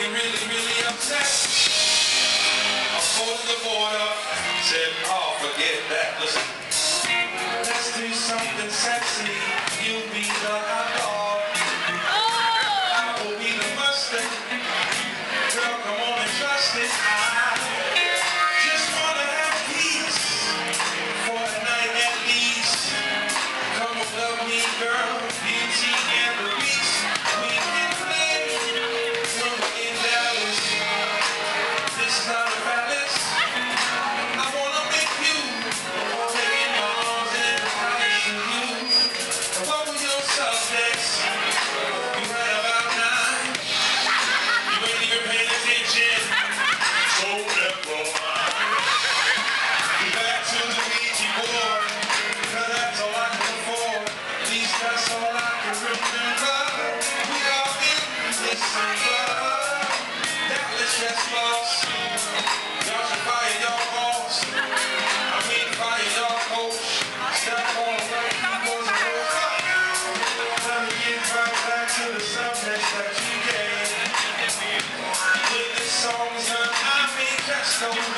getting really, really upset. I pulled the border. said, oh, forget that, listen.